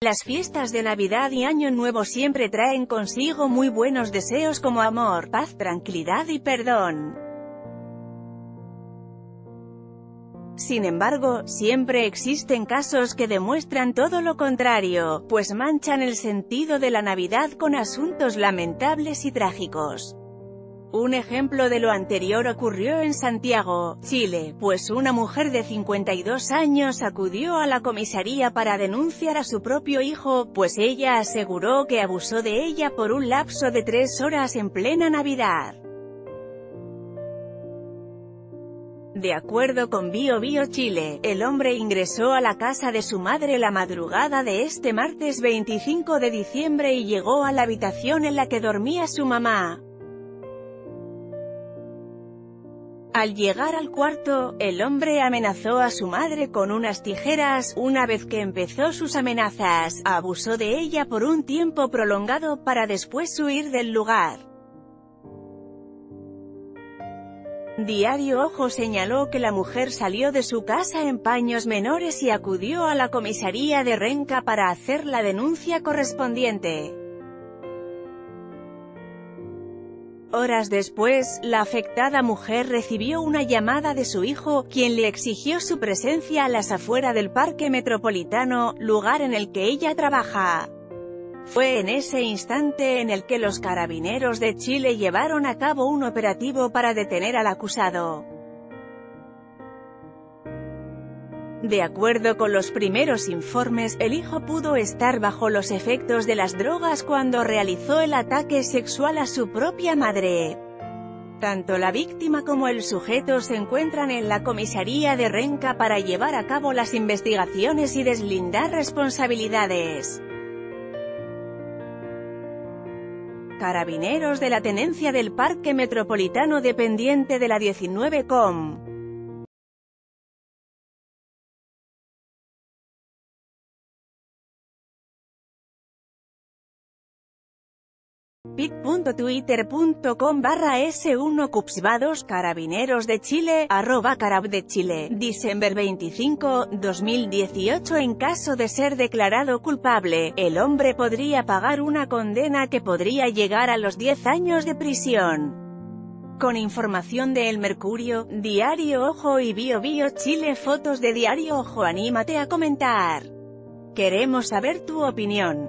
Las fiestas de Navidad y Año Nuevo siempre traen consigo muy buenos deseos como amor, paz, tranquilidad y perdón. Sin embargo, siempre existen casos que demuestran todo lo contrario, pues manchan el sentido de la Navidad con asuntos lamentables y trágicos. Un ejemplo de lo anterior ocurrió en Santiago, Chile, pues una mujer de 52 años acudió a la comisaría para denunciar a su propio hijo, pues ella aseguró que abusó de ella por un lapso de tres horas en plena Navidad. De acuerdo con Bio Bio Chile, el hombre ingresó a la casa de su madre la madrugada de este martes 25 de diciembre y llegó a la habitación en la que dormía su mamá. Al llegar al cuarto, el hombre amenazó a su madre con unas tijeras, una vez que empezó sus amenazas, abusó de ella por un tiempo prolongado para después huir del lugar. Diario Ojo señaló que la mujer salió de su casa en paños menores y acudió a la comisaría de Renca para hacer la denuncia correspondiente. Horas después, la afectada mujer recibió una llamada de su hijo, quien le exigió su presencia a las afueras del Parque Metropolitano, lugar en el que ella trabaja. Fue en ese instante en el que los carabineros de Chile llevaron a cabo un operativo para detener al acusado. De acuerdo con los primeros informes, el hijo pudo estar bajo los efectos de las drogas cuando realizó el ataque sexual a su propia madre. Tanto la víctima como el sujeto se encuentran en la comisaría de Renca para llevar a cabo las investigaciones y deslindar responsabilidades. Carabineros de la Tenencia del Parque Metropolitano dependiente de la 19 com. pit.twitter.com barra S1 Cupsvados Carabineros de Chile, arroba carab de Chile, December 25, 2018 En caso de ser declarado culpable, el hombre podría pagar una condena que podría llegar a los 10 años de prisión. Con información de El Mercurio, Diario Ojo y Bio Bio Chile Fotos de Diario Ojo Anímate a comentar. Queremos saber tu opinión.